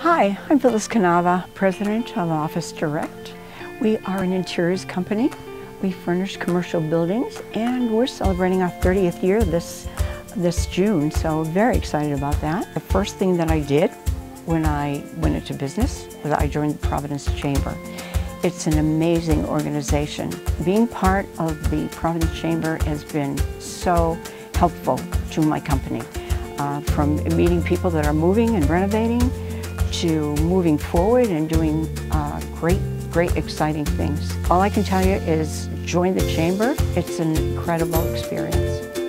Hi, I'm Phyllis Cannava, President of Office Direct. We are an interiors company. We furnish commercial buildings and we're celebrating our 30th year this, this June, so very excited about that. The first thing that I did when I went into business was I joined the Providence Chamber. It's an amazing organization. Being part of the Providence Chamber has been so helpful to my company. Uh, from meeting people that are moving and renovating to moving forward and doing uh, great, great, exciting things. All I can tell you is join the Chamber. It's an incredible experience.